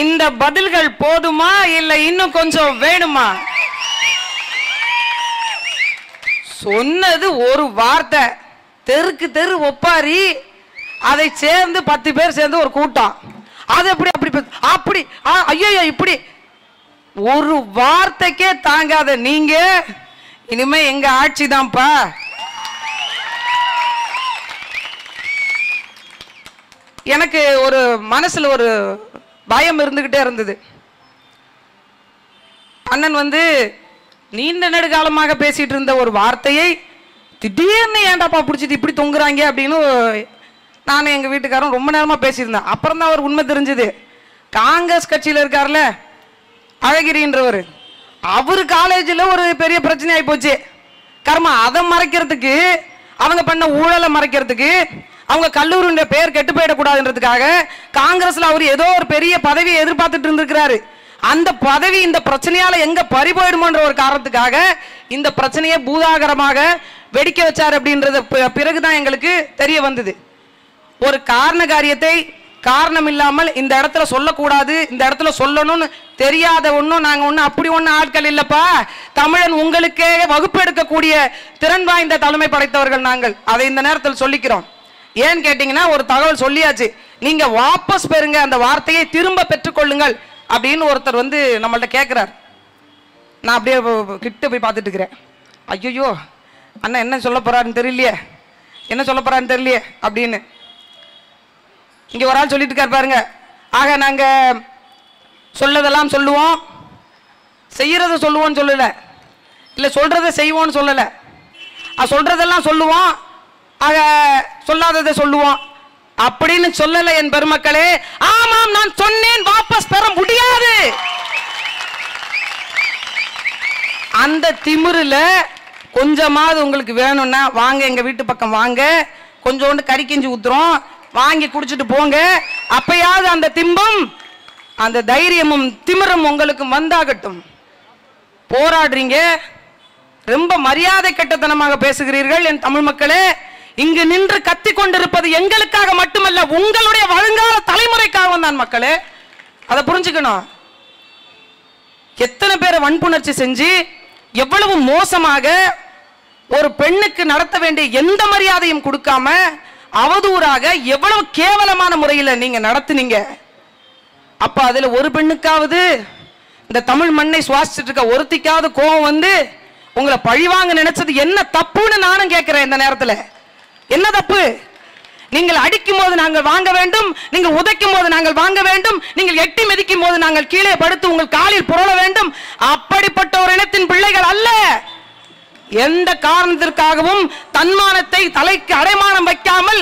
இந்த பதில்கள் போதுமா இல்ல இன்னும் கொஞ்சம் வேணுமா? சொன்னது ஒரு வார்த்தை. தெருக்கு தெரு ஒப்பாரி அதை சேர்ந்து பத்து பேர் சேர்ந்து ஒரு கூட்டம். அது எப்படி அப்படி அப்படி ஐயோ இப்படி. ஒரு வார்த்தைக்கே தாங்காத நீங்க இனிமே எங்க ஆட்சி தான்ப்பா. எனக்கு ஒரு மனசுல ஒரு பயம் இருந்துக்கிட்டே இருந்தது. அண்ணன் வந்து நீண்ட நெடுகாலமாக பேசிட்டு இருந்த ஒரு வார்த்தையை திடீர்னு ஏன்டாப்பா பிடிச்சிட்டு இப்படி தொங்குறாங்க அப்படின்னு நான் எங்கள் வீட்டுக்காரரும் ரொம்ப நேரமாக பேசியிருந்தேன். அப்புறம் தான் அவர் உண்மை தெரிஞ்சுது. காங்கிரஸ் கட்சியில் இருக்கார்ல அழகிரின்றவர். அவர் காலேஜில் ஒரு பெரிய பிரச்சனை ஆகி போச்சு. கர்மா அதை மறைக்கிறதுக்கு அவங்க பண்ண ஊழலை மறைக்கிறதுக்கு அவங்க கல்லூரின்ற பேர் கெட்டு போயிடக்கூடாதுன்றதுக்காக காங்கிரஸ்ல அவர் ஏதோ ஒரு பெரிய பதவியை எதிர்பார்த்துட்டு இருந்திருக்கிறாரு. அந்த பதவி இந்த பிரச்சனையால எங்க பறி போயிடுமோன்ற ஒரு காரணத்துக்காக இந்த பிரச்சனையை பூதாகரமாக வெடிக்க வச்சார் அப்படின்றது பிறகுதான் எங்களுக்கு தெரிய வந்தது. ஒரு காரண காரியத்தை காரணம் இல்லாமல் இந்த இடத்துல சொல்லக்கூடாது இந்த இடத்துல சொல்லணும்னு தெரியாத ஒன்றும் நாங்கள் ஒன்றும் அப்படி ஒன்றும் ஆட்கள் இல்லைப்பா. தமிழன் உங்களுக்கே வகுப்பு எடுக்கக்கூடிய திறன் வாய்ந்த தலைமை படைத்தவர்கள் நாங்கள். அதை இந்த நேரத்தில் சொல்லிக்கிறோம். ஏன்னு கேட்டீங்கன்னா ஒரு தகவல் சொல்லியாச்சு. நீங்க வாபஸ் பெறுங்க அந்த வார்த்தையை திரும்ப பெற்றுக்கொள்ளுங்கள் அப்படின்னு ஒருத்தர் வந்து நம்மள்ட்ட கேட்குறார் நான் அப்படியே கிட்ட போய் பார்த்துட்டு இருக்கிறேன். ஐயோ அண்ணா என்ன சொல்ல போறாருன்னு தெரியலையே. என்ன சொல்ல போறாருன்னு தெரியலையே அப்படின்னு. இங்க ஒரு ஆள் சொல்லிட்டு இருக்காரு பாருங்க. ஆக நாங்க சொல்லதெல்லாம் சொல்லுவோம். செய்யறத சொல்லுவோம்னு சொல்லல. இல்ல சொல்றதை செய்வோம்னு சொல்லல. அது சொல்றதெல்லாம் சொல்லுவோம். ஆக சொல்லாததை சொல்லுவோம். அப்படின்னு சொல்லல என் பெருமக்களே ஆமாம் நான் சொன்னேன் வாபஸ் பெற முடியாது. அந்த திமிரில் கொஞ்சமாவது உங்களுக்கு வேணும்னா வாங்க எங்க வீட்டு பக்கம் வாங்க. கொஞ்சோண்டு கறி ஊத்துறோம் வாங்கி குடிச்சிட்டு போங்க. அப்பயாவது அந்த திம்பம் அந்த தைரியமும் திமிரும் உங்களுக்கு வந்தாகட்டும். போராடுறீங்க. ரொம்ப மரியாதை கட்டத்தனமாக பேசுகிறீர்கள் என் தமிழ் மக்களே. இங்கு நின்று கத்தி கொண்டிருப்பது எங்களுக்காக மட்டுமல்ல உங்களுடைய வருங்கால தலைமுறைக்காக தான் மக்களே. அதை புரிஞ்சுக்கணும். எத்தனை பேரை வன்புணர்ச்சி செஞ்சு எவ்வளவு மோசமாக ஒரு பெண்ணுக்கு நடத்த வேண்டிய எந்த மரியாதையும் கொடுக்காம அவதூறாக எவ்வளவு கேவலமான முறையில் நீங்க நடத்துனீங்க. அப்ப அதுல ஒரு பெண்ணுக்காவது இந்த தமிழ் மண்ணை சுவாசிச்சுட்டு இருக்க ஒருத்திக்காவது கோபம் வந்து உங்களை பழிவாங்க நினைச்சது என்ன தப்புன்னு நானும் கேட்கிறேன் இந்த நேரத்துல. என்ன தப்பு? நீங்கள் அடிக்கும் போது நாங்கள் வாங்க வேண்டும் நீங்கள் உதைக்கும் போது நாங்கள் வாங்க வேண்டும் நீங்கள் எட்டி மிதிக்கும் போது நாங்கள் கீழே படுத்து உங்கள் காலில் புரள வேண்டும். அப்படிப்பட்ட ஒரு இனத்தின் பிள்ளைகள் அல்ல. எந்த காரணத்திற்காகவும் தன்மானத்தை தலைக்கு அடைமானம் வைக்காமல்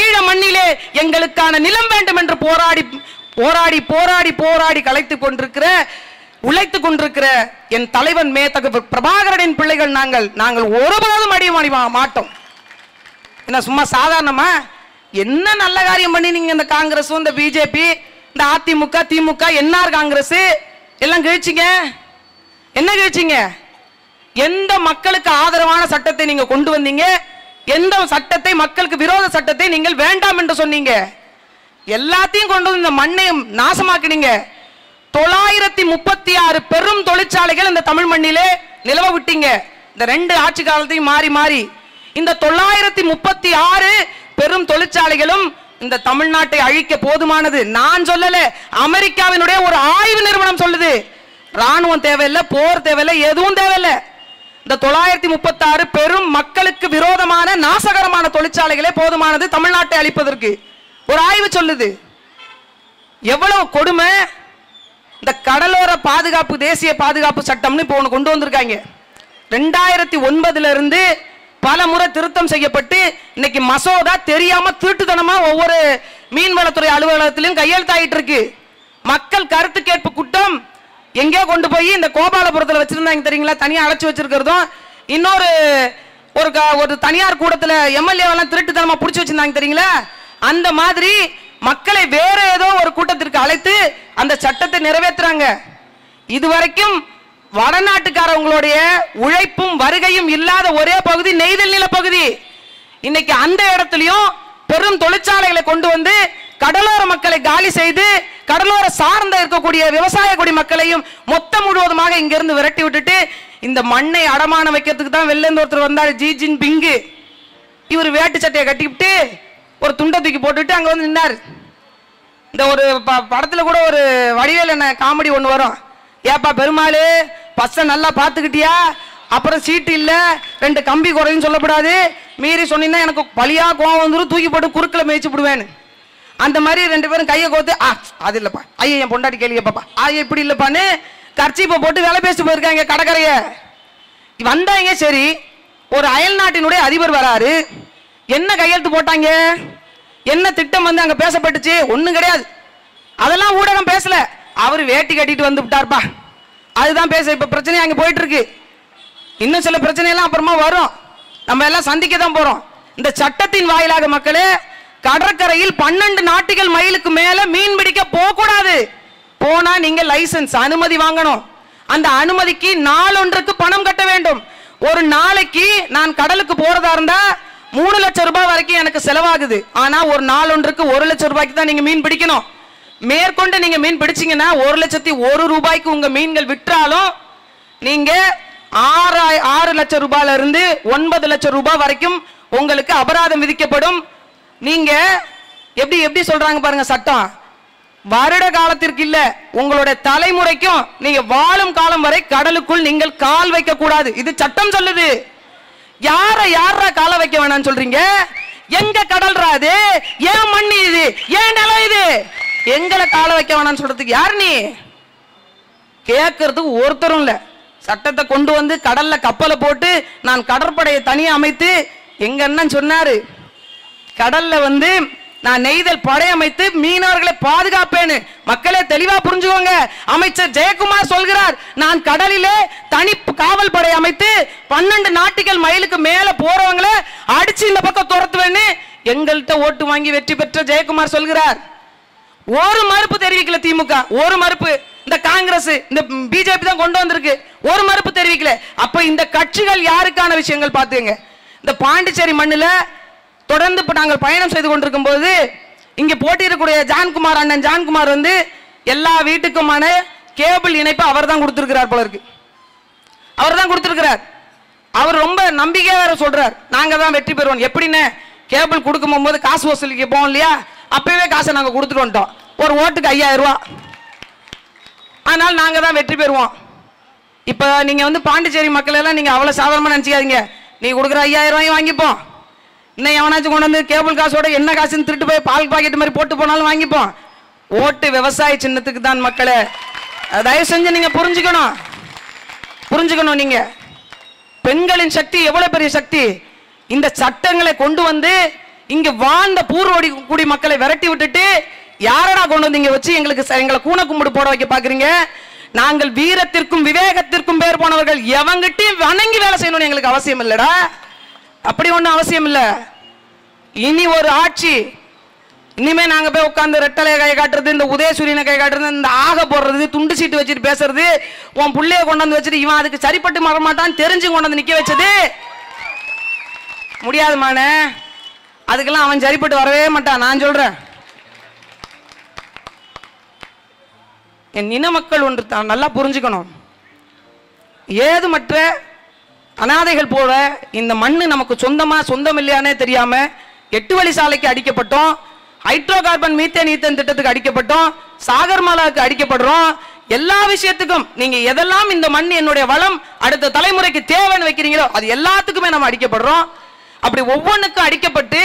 ஈழ மண்ணிலே எங்களுக்கான நிலம் வேண்டும் என்று போராடி போராடி போராடி போராடி கலைத்துக் கொண்டிருக்கிற உழைத்துக் கொண்டிருக்கிற என் தலைவன் மேதகு பிரபாகரனின் பிள்ளைகள் நாங்கள் நாங்கள் ஒருபோதும் அடிய மாட்டோம். என்ன சும்மா சாதாரணமா? என்ன நல்ல காரியம் பண்ணி நீங்க இந்த காங்கிரஸ் இந்த பிஜேபி இந்த அதிமுக திமுக என்ஆர் காங்கிரஸ்? எல்லாம் கழிச்சிங்க. என்ன கழிச்சிங்க? எந்த மக்களுக்கு ஆதரவான சட்டத்தை நீங்க கொண்டு வந்தீங்க? எந்த சட்டத்தை மக்களுக்கு விரோத சட்டத்தை நீங்கள் வேண்டாம் என்று சொன்னீங்க? எல்லாத்தையும் கொண்டு வந்து இந்த மண்ணை நாசமாக்கினீங்க. தொள்ளாயிரத்தி முப்பத்தி ஆறு பெரும் தொழிற்சாலைகள் இந்த தமிழ் மண்ணிலே நிலவ விட்டீங்க. இந்த ரெண்டு ஆட்சி காலத்தையும் மாறி மாறி இந்த தொள்ளாயிரத்தி முப்பத்தி ஆறு பெரும் தொழிற்சாலைகளும் இந்த தமிழ்நாட்டை அழிக்க போதுமானது. நான் சொல்லல அமெரிக்காவினுடைய ஒரு ஆய்வு நிறுவனம் சொல்லுது. ராணுவம் தேவையில்லை போர் தேவையில்லை எதுவும் தேவையில்லை. இந்த தொள்ளாயிரத்தி முப்பத்தாறு பெரும் மக்களுக்கு விரோதமான நாசகரமான தொழிற்சாலைகளே போதுமானது தமிழ்நாட்டை அழிப்பதற்கு. ஒரு ஆய்வு சொல்லுது. எவ்வளவு கொடுமை. இந்த கடலோர பாதுகாப்பு தேசிய பாதுகாப்பு சட்டம்னு இப்போ ஒன்று கொண்டு வந்திருக்காங்க. ரெண்டாயிரத்தி ஒன்பதுல இருந்து பல முறை திருத்தம் செய்யப்பட்டு இன்னைக்கு மசோதா தெரியாம திருட்டுத்தனமா ஒவ்வொரு மீன்வளத்துறை அலுவலகத்திலும் கையெழுத்தாயிட்டு இருக்கு மக்கள் கருத்து கேட்பு கூட்டம் எங்கேயோ கொண்டு போய் இந்த கோபாலபுரத்தில் வச்சிருந்தாங்க தெரியுங்களா? தனியாக அழைச்சி வச்சிருக்கிறதும். இன்னொரு ஒரு க- ஒரு தனியார் கூடத்தில் எம்எல்ஏவெல்லாம் திருட்டுத்தனமாக பிடிச்சி வச்சிருந்தாங்க தெரியுங்களா? அந்த மாதிரி மக்களை வேற ஏதோ ஒரு கூட்டத்திற்கு அழைத்து அந்த சட்டத்தை நிறைவேற்றுறாங்க இதுவரைக்கும் வடநாட்டுக்காரவங்களுடைய உழைப்பும் வருகையும் இல்லாத ஒரே பகுதி நெய்தல் நிலப்பகுதி இன்னைக்கு அந்த இடத்துலயும் பெரும் தொழிற்சாலைகளை கொண்டு வந்து கடலோர மக்களை காலி செய்து கடலோர சார்ந்த இருக்கக்கூடிய விவசாய குடி மக்களையும் மொத்தம் முழுவதுமாக இங்கிருந்து விரட்டி விட்டுட்டு இந்த மண்ணை அடமானம் வைக்கிறதுக்கு தான் வெளிலேருந்து ஒருத்தர் வந்தார் ஜி ஜின் பிங்கு. இவர் வேட்டு சட்டையை கட்டிவிட்டு ஒரு துண்டை தூக்கி போட்டுட்டு அங்க வந்து நின்னார். இந்த ஒரு ப- படத்துல கூட ஒரு வடிவேல் என்ன காமெடி ஒன்று வரும். ஏப்பா பெருமாள் பஸ்ஸை நல்லா பார்த்துக்கிட்டியா? அப்புறம் சீட்டு இல்லை ரெண்டு கம்பி குறையும் சொல்லக்கூடாது மீறி சொன்னீங்கன்னா எனக்கு பழியா கோவம் வந்துடும் தூக்கி போட்டு குறுக்கில் மேய்ச்சி விடுவேன்னு. அந்த மாதிரி ரெண்டு பேரும் கையை கோத்து ஆ அது இல்லைப்பா. ஐயா என் பொண்டாட்டி கேள்வி பாப்பா ஐயா இப்படி இல்லைப்பான்னு கர்ச்சிப்பை போட்டு வேலை பேசிட்டு போயிருக்காங்க கடற்கரைய. வந்தாங்க சரி. ஒரு அயல் நாட்டினுடைய அதிபர் வராரு. என்ன கையெழுத்து போட்டாங்க? என்ன திட்டம் வந்து அங்கே பேசப்பட்டுச்சு? ஒன்றும் கிடையாது. அதெல்லாம் ஊடகம் பேசல. அவர் வேட்டி கட்டிட்டு வந்து விட்டார்ப்பா. அதுதான் பேச இப்ப பிரச்சனை அங்க போயிட்டு இருக்கு இன்னும் சில பிரச்சனை எல்லாம் அப்புறமா வரும். நம்ம எல்லாம் சந்திக்க தான் போறோம். இந்த சட்டத்தின் வாயிலாக மக்களே கடற்கரையில் பன்னெண்டு நாட்டுகள் மைலுக்கு மேல மீன் பிடிக்க போக கூடாது போனா நீங்க லைசன்ஸ் அனுமதி வாங்கணும். அந்த அனுமதிக்கு நாளொன்றுக்கு பணம் கட்ட வேண்டும். ஒரு நாளைக்கு நான் கடலுக்கு போறதா இருந்தா மூணு லட்சம் ரூபாய் வரைக்கும் எனக்கு செலவாகுது. ஆனா ஒரு நாள் ஒன்றுக்கு ஒரு லட்சம் ரூபாய்க்கு தான் நீங்க மீன் பிடிக்கணும். மேற்கொண்டு நீங்க மீன் பிடிச்சீங்கன்னா ஒரு லட்சத்தி ஒரு ரூபாய்க்கு உங்க மீன்கள் விற்றாலும் நீங்க ஆறு ஆறு லட்சம் ரூபாயில இருந்து ஒன்பது லட்சம் ரூபாய் வரைக்கும் உங்களுக்கு அபராதம் விதிக்கப்படும். நீங்க எப்படி எப்படி சொல்றாங்க பாருங்க சட்டம். வருட காலத்திற்கு இல்ல உங்களுடைய தலைமுறைக்கும் நீங்க வாழும் காலம் வரை கடலுக்குள் நீங்கள் கால் வைக்க கூடாது. இது சட்டம் சொல்லுது. யார யார கால வைக்க வேணாம்னு சொல்றீங்க? எங்க கடல்ரா இது? ஏன் மண்ணு இது? ஏன் நிலம் இது? எங்களை கால வைக்க வேணாம்னு சொல்றதுக்கு யார் நீ? கேட்கறதுக்கு ஒருத்தரும் இல்ல. சட்டத்தை கொண்டு வந்து கடல்ல கப்பலை போட்டு நான் கடற்படையை தனியா அமைத்து எங்க அண்ணன் சொன்னாரு கடல்ல வந்து நான் நெய்தல் படை அமைத்து மீனவர்களை பாதுகாப்பேன்னு. மக்களே தெளிவா புரிஞ்சுக்கோங்க. அமைச்சர் ஜெயக்குமார் சொல்கிறார் நான் கடலிலே தனி காவல் படை அமைத்து பன்னெண்டு நாட்டுகள் மைலுக்கு மேல போறவங்கள அடிச்சு இந்த பக்கம் துரத்துவேன்னு எங்கள்கிட்ட ஓட்டு வாங்கி வெற்றி பெற்ற ஜெயக்குமார் சொல்கிறார். ஒரு மறுப்பு தெரிவிக்கல திமுக. ஒரு மறுப்பு. இந்த காங்கிரஸ் இந்த பிஜேபி தான் கொண்டு வந்திருக்கு. ஒரு மறுப்பு தெரிவிக்கல. அப்ப இந்த கட்சிகள் யாருக்கான விஷயங்கள் பாத்துங்க இந்த பாண்டிச்சேரி மண்ணில் தொடர்ந்து இப்போ நாங்கள் பயணம் செய்து கொண்டிருக்கும் போது இங்க போட்டியிடக்கூடிய ஜான்குமார் அண்ணன் ஜான்குமார் வந்து எல்லா வீட்டுக்குமான கேபிள் இணைப்பை அவர் தான் கொடுத்திருக்கிறார் போல இருக்கு. அவர் தான் கொடுத்திருக்கிறார். அவர் ரொம்ப நம்பிக்கையாக வேற சொல்றார். நாங்க தான் வெற்றி பெறுவோம். எப்படின்னு கேபிள் கொடுக்கும் போகும்போது காசு வசூலிக்க போவோம் இல்லையா? அப்பவே காசை நாங்கள் கொடுத்துட்டு வந்துட்டோம். ஒரு ஓட்டுக்கு ஐயாயிரம் ரூபா. அதனால் நாங்கள் தான் வெற்றி பெறுவோம். இப்போ நீங்கள் வந்து பாண்டிச்சேரி மக்கள் எல்லாம் அவ்வளோ சாதாரணமாக நினச்சிக்காதீங்க நினைச்சுக்காதீங்க. நீ கொடுக்குற ஐயாயிரம் ரூபாயும் வாங்கிப்போம். இன்னும் எவனாச்சும் கொண்டு வந்து கேபிள் காசோட என்ன காசுன்னு திருட்டு போய் பால் பாக்கெட் மாதிரி போட்டு போனாலும் வாங்கிப்போம். ஓட்டு விவசாய சின்னத்துக்கு தான் மக்களே. தயவு செஞ்சு நீங்கள் புரிஞ்சுக்கணும். புரிஞ்சுக்கணும் நீங்கள் பெண்களின் சக்தி எவ்வளோ பெரிய சக்தி? இந்த சட்டங்களை கொண்டு வந்து இங்க வாழ்ந்த பூர்வடி குடி மக்களை விரட்டி விட்டுட்டு யாரடா கொண்டு வந்து இங்க வச்சு எங்களுக்கு ச- எங்களை கூன கும்பிடு போட வைக்க பாக்குறீங்க? நாங்கள் வீரத்திற்கும் விவேகத்திற்கும் பேர் போனவர்கள் எவங்கிட்டையும் வணங்கி வேலை செய்யணும்னு எங்களுக்கு அவசியம் இல்லடா. அப்படி ஒன்றும் அவசியம் இல்ல. இனி ஒரு ஆட்சி. இனிமே நாங்க போய் உட்காந்து ரெட்டலையை கை காட்டுறது இந்த உதயசூரியனை கை காட்டுறது இந்த ஆக போடுறது துண்டு சீட்டு வச்சுட்டு பேசுறது உன் புள்ளைய கொண்டு வந்து வச்சுட்டு இவன் அதுக்கு சரிப்பட்டு மற தெரிஞ்சு கொண்டு வந்து நிக்க வச்சது. முடியாதுமானே அதுக்கெல்லாம் அவன் சரிப்பட்டு வரவே மாட்டான். நான் சொல்றேன். என் இன மக்கள் ஒன்று தான் நல்லா புரிஞ்சுக்கணும். ஏதுமற்ற அனாதைகள் போல இந்த மண்ணு நமக்கு சொந்தமா சொந்தம் இல்லையானே தெரியாம எட்டு வழி சாலைக்கு அடிக்கப்பட்டோம். ஹைட்ரோ கார்பன் மீத்தேன் ஈத்தன் திட்டத்துக்கு அடிக்கப்பட்டோம். சாகர்மாலாவுக்கு அடிக்கப்படுறோம். எல்லா விஷயத்துக்கும் நீங்க எதெல்லாம் இந்த மண் என்னுடைய வளம் அடுத்த தலைமுறைக்கு தேவைன்னு வைக்கிறீங்களோ அது எல்லாத்துக்குமே நம்ம அடிக்கப்படுறோம். அப்படி ஒவ்வொன்றுக்கும் அடிக்கப்பட்டு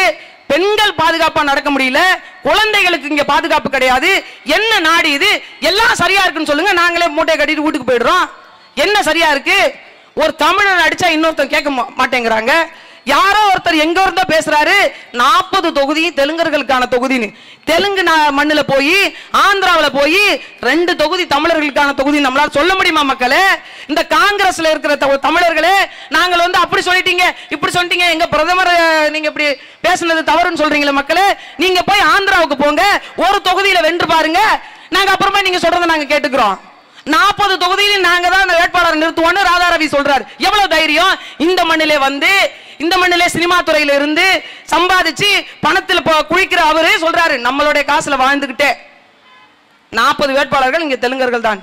பெண்கள் பாதுகாப்பா நடக்க முடியல குழந்தைகளுக்கு இங்க பாதுகாப்பு கிடையாது. என்ன நாடு இது? எல்லாம் சரியா இருக்குன்னு சொல்லுங்க நாங்களே மூட்டையை கட்டிட்டு வீட்டுக்கு போயிடுறோம். என்ன சரியா இருக்கு? ஒரு தமிழன் அடிச்சா இன்னொருத்தன் கேட்க மாட்டேங்கிறாங்க. யாரோ ஒருத்தர் எங்க இருந்தோ பேசுறாரு. நாற்பது தொகுதி தெலுங்கர்களுக்கான தொகுதின்னு. தெலுங்கு நா- போய் ஆந்திராவில் போய் ரெண்டு தொகுதி தமிழர்களுக்கான தொகுதி நம்மளால சொல்ல முடியுமா மக்களே? இந்த காங்கிரஸ்ல இருக்கிற த- தமிழர்களே நாங்கள் வந்து அப்படி சொல்லிட்டீங்க இப்படி சொல்லிட்டீங்க எங்க பிரதமர் நீங்க இப்படி பேசுனது தவறுன்னு சொல்றீங்களே மக்களே நீங்க போய் ஆந்திராவுக்கு போங்க ஒரு தொகுதியில வென்று பாருங்க. நாங்க அப்புறமா நீங்க சொல்றதை நாங்க கேட்டுக்கிறோம். நாற்பது தொகுதியிலும் நாங்க தான் அந்த வேட்பாளர் நிறுத்துவோம்னு ராதா ரவி சொல்றாரு. எவ்வளவு தைரியம்? இந்த மண்ணிலே வந்து இந்த மண்ணிலே சினிமா துறையில இருந்து சம்பாதிச்சு பணத்தில் குளிக்கிற அவரே சொல்றாரு நம்மளுடைய காசுல வாழ்ந்துகிட்டே. நாற்பது வேட்பாளர்கள் இங்க தெலுங்கர்கள் தான்.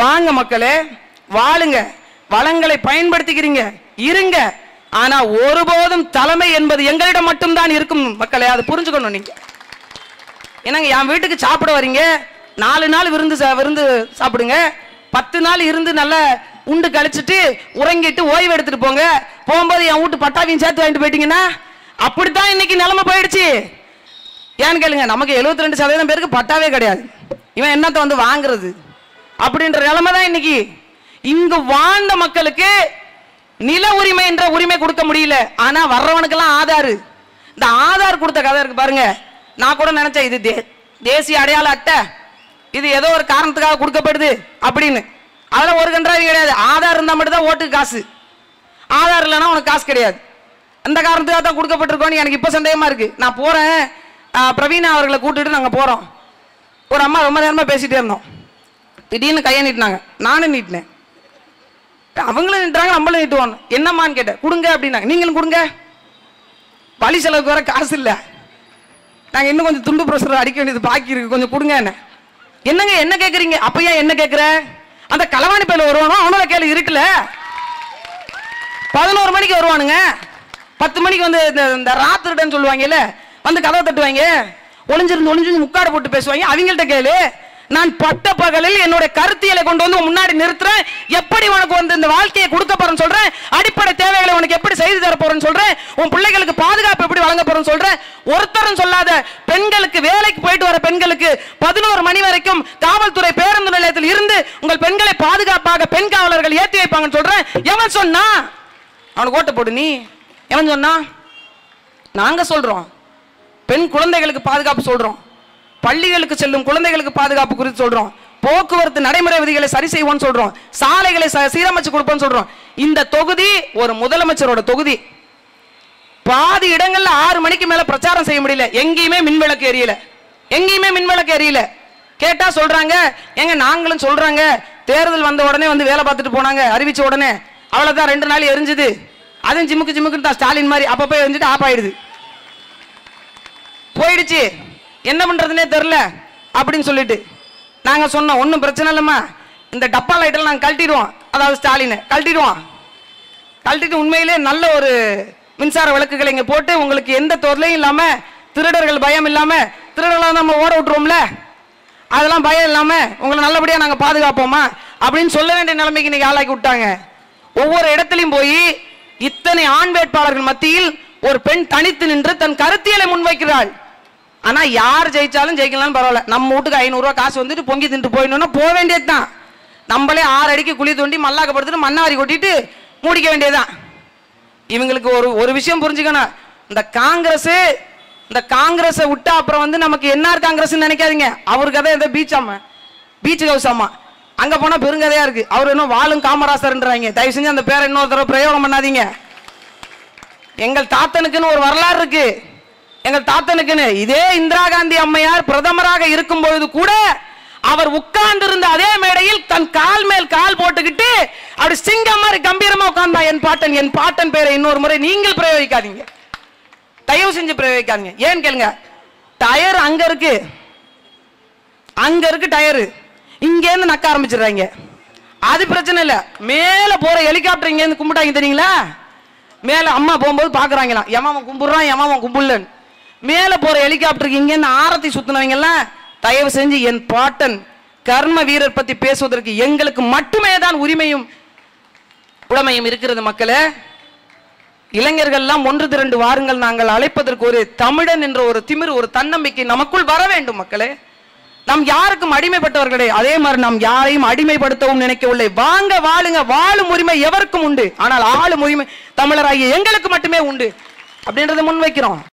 வாங்க மக்களே வாழுங்க வளங்களை பயன்படுத்திக்கிறீங்க இருங்க. ஆனா ஒருபோதும் தலைமை என்பது எங்களிடம் மட்டும்தான் இருக்கும் மக்களே அதை புரிஞ்சுக்கணும் நீங்க. என்னங்க என் வீட்டுக்கு சாப்பிட வரீங்க? நாலு நாள் விருந்து விருந்து சாப்பிடுங்க. பத்து நாள் இருந்து நல்லா உண்டு கழிச்சிட்டு உறங்கிட்டு ஓய்வு எடுத்துட்டு போங்க. போகும்போது என் வீட்டு பட்டாவையும் சேர்த்து வாங்கிட்டு போயிட்டீங்கன்னா அப்படித்தான் இன்னைக்கு நிலைமை போயிடுச்சு. ஏன்னு கேளுங்க நமக்கு 72% ரெண்டு சதவீதம் பேருக்கு பட்டாவே கிடையாது. இவன் என்னத்தை வந்து வாங்குறது? அப்படின்ற நிலைமை தான் இன்னைக்கு. இங்கு வாழ்ந்த மக்களுக்கு நில உரிமை என்ற உரிமை கொடுக்க முடியல. ஆனா வர்றவனுக்கெல்லாம் ஆதார். இந்த ஆதார் கொடுத்த கதை இருக்கு பாருங்க. நான் கூட நினைச்சேன் இது தே- தேசிய அடையாள அட்டை. இது ஏதோ ஒரு காரணத்துக்காக கொடுக்கப்படுது அப்படின்னு. அதெல்லாம் ஒரு கன்றாவி கிடையாது. ஆதார் இருந்தால் மட்டும்தான் ஓட்டு ஓட்டுக்கு காசு. ஆதார் இல்லைன்னா உனக்கு காசு கிடையாது. அந்த காரணத்துக்காக தான் கொடுக்கப்பட்டிருக்கோன்னு எனக்கு இப்போ சந்தேகமாக இருக்குது நான் போகிறேன் பிரவீனா அவர்களை கூட்டுட்டு நாங்கள் போகிறோம் ஒரு அம்மா ரொம்ப நேரமாக பேசிகிட்டே இருந்தோம். திடீர்னு கையை நீட்டினாங்க. நானும் நீட்டினேன். அவங்களும் நீட்டுறாங்க நம்மளும் நீட்டுவோம். என்னம்மான்னு கேட்டேன். கொடுங்க அப்படின்னாங்க. நீங்களும் கொடுங்க. வழி செலவுக்கு வர காசு இல்லை. நாங்கள் இன்னும் கொஞ்சம் துண்டு ப்ரொசர் அடிக்க வேண்டியது பாக்கி இருக்கு. கொஞ்சம் கொடுங்க என்ன. என்னங்க என்ன கேட்குறீங்க அப்போ ஏன் என்ன கேட்குற அந்த களவாணி பையில வருவானோ? அவனோட கேள்வி இருக்குல்ல பதினோரு மணிக்கு வருவானுங்க. பத்து மணிக்கு வந்து இந்த இந்த சொல்லுவாங்கல்ல வந்து கதவை தட்டுவாங்க. ஒளிஞ்சிருந்து ஒளிஞ்சிருந்து முக்காடு போட்டு பேசுவாங்க. அவங்கள்ட்ட கேளு. நான் பட்ட பகலில் என்னுடைய கருத்தியலை கொண்டு வந்து முன்னாடி நிறுத்துறேன். எப்படி உனக்கு வந்து இந்த வாழ்க்கையை கொடுக்க போறேன்னு சொல்றேன்? அடிப்படை தேவைகளை உனக்கு எப்படி செய்து தர போறேன்னு சொல்றேன்? உன் பிள்ளைகளுக்கு பாதுகாப்பு எப்படி வழங்க போறேன்னு சொல்றேன்? ஒருத்தரும் சொல்லாத பெண்களுக்கு வேலைக்கு போயிட்டு வர பெண்களுக்கு பதினோரு மணி வரைக்கும் காவல்துறை பேருந்து நிலையத்தில் இருந்து உங்கள் பெண்களை பாதுகாப்பாக பெண் காவலர்கள் ஏற்றி வைப்பாங்கன்னு சொல்றேன். எவன் சொன்னா? அவனுக்கு ஓட்டு போடு நீ. எவன் சொன்னா? நாங்க சொல்றோம். பெண் குழந்தைகளுக்கு பாதுகாப்பு சொல்றோம். பள்ளிகளுக்கு செல்லும் குழந்தைகளுக்கு பாதுகாப்பு குறித்து சொல்றோம். போக்குவரத்து நடைமுறை விதிகளை சரி செய்வோம்னு சொல்றோம். சாலைகளை ச- சீரமைச்சு கொடுப்போம்னு சொல்றோம். இந்த தொகுதி ஒரு முதலமைச்சரோட தொகுதி. பாதி இடங்கள்ல ஆறு மணிக்கு மேல பிரச்சாரம் செய்ய முடியல. எங்கேயுமே மின்விளக்கு எரியல. எங்கேயுமே மின்விளக்கு எரியல. கேட்டா சொல்றாங்க எங்க நாங்களும் சொல்றாங்க தேர்தல் வந்த உடனே வந்து வேலை பார்த்துட்டு போனாங்க அறிவிச்ச உடனே. அவ்வளவுதான் ரெண்டு நாள் எரிஞ்சுது. அதுவும் ஜிமுக்கு ஜிமுக்குன்னு தான் ஸ்டாலின் மாதிரி அப்பப்போ எரிஞ்சுட்டு ஆப் ஆயிடுது. போயிடுச்சு. என்ன பண்ணுறதுனே தெரில அப்படின்னு சொல்லிட்டு. நாங்கள் சொன்னோம் ஒன்றும் பிரச்சனை இல்லைம்மா. இந்த டப்பா லைட்டெல்லாம் நாங்கள் கழட்டிடுவோம். அதாவது ஸ்டாலினை கழட்டிடுவோம். கழட்டிட்டு உண்மையிலே நல்ல ஒரு மின்சார விளக்குகளை இங்கே போட்டு உங்களுக்கு எந்த தொல்லையும் இல்லாமல் திருடர்கள் பயம் இல்லாமல் திருடர்களாக நம்ம ஓட விட்டுருவோம்ல? அதெல்லாம் பயம் இல்லாமல் உங்களை நல்லபடியாக நாங்கள் பாதுகாப்போமா? அப்படின்னு சொல்ல வேண்டிய நிலைமைக்கு இன்றைக்கி ஆளாக்கி விட்டாங்க. ஒவ்வொரு இடத்துலையும் போய் இத்தனை ஆண் வேட்பாளர்கள் மத்தியில் ஒரு பெண் தனித்து நின்று தன் கருத்தியலை முன்வைக்கிறாள். ஆனா யார் ஜெயிச்சாலும் ஜெயிக்கலாம் பரவாயில்ல. நம்ம வீட்டுக்கு ஐநூறுரூவா காசு வந்துட்டு பொங்கி தின்ட்டு போயிடணும்னா போக வேண்டியதுதான். நம்மளே ஆறு அடிக்கு குழி தோண்டி மல்லாக்கப்படுத்துட்டு மண்ணாரி கொட்டிட்டு மூடிக்க வேண்டியதுதான். இவங்களுக்கு ஒரு ஒரு விஷயம் புரிஞ்சுக்கணும். இந்த காங்கிரஸ் இந்த காங்கிரஸை விட்டா அப்புறம் வந்து நமக்கு என்ஆர் காங்கிரஸ் நினைக்காதீங்க. அவருக்கு கதை எதோ பீச் ஆமா. பீச் ஹவுஸ் ஆமா. அங்க போனா பெருங்கதையா இருக்கு. அவர் இன்னும் வாழும் காமராசர்ன்றாங்க. தயவு செஞ்சு அந்த பேரை இன்னொரு தடவை பிரயோகம் பண்ணாதீங்க. எங்கள் தாத்தனுக்குன்னு ஒரு வரலாறு இருக்கு. எங்கள் தாத்தனுக்குன்னு இதே இந்திரா காந்தி அம்மையார் பிரதமராக இருக்கும் பொழுது கூட அவர் உட்கார்ந்திருந்த அதே மேடையில் தன் கால் மேல் கால் போட்டுக்கிட்டு அப்படி சிங்கம் மாதிரி கம்பீரமா உட்கார்ந்தா என் பாட்டன் என் பாட்டன் பேரை இன்னொரு முறை நீங்கள் பிரயோகிக்காதீங்க. தயவு செஞ்சு பிரயோகிக்காதீங்க. ஏன் கேளுங்க? டயர் அங்க இருக்கு. அங்க இருக்கு டயரு. இங்கேருந்து நக்க ஆரம்பிச்சிடுறாங்க. அது பிரச்சனை இல்லை. மேல போற ஹெலிகாப்டர் இங்கேருந்து கும்பிட்டாங்க தெரியுங்களா? மேல அம்மா போகும்போது பார்க்குறாங்களாம் எமாவன் கும்பிடுறான் எமாவன் கும்பிடலன்னு. மேல போற ஹெலிகாப்டருக்கு இங்க ஆரத்தி சுத்தினவங்கெல்லாம் தயவு செஞ்சு என் பாட்டன் கர்ம வீரர் பத்தி பேசுவதற்கு எங்களுக்கு மட்டுமே தான் உரிமையும் உடமையும் இருக்கிறது மக்களே. இளைஞர்கள்லாம் ஒன்று திரண்டு வாருங்கள் நாங்கள் அழைப்பதற்கு ஒரு தமிழன் என்ற ஒரு திமிரு ஒரு தன்னம்பிக்கை நமக்குள் வர வேண்டும் மக்களே. நாம் யாருக்கும் அடிமைப்பட்டவர்களே அதே மாதிரி நாம் யாரையும் அடிமைப்படுத்தவும் நினைக்கவில்லை. வாங்க வாழுங்க வாழும் உரிமை எவருக்கும் உண்டு. ஆனால் ஆளும் உரிமை தமிழராகிய எங்களுக்கு மட்டுமே உண்டு. அப்படின்றத முன்வைக்கிறோம்.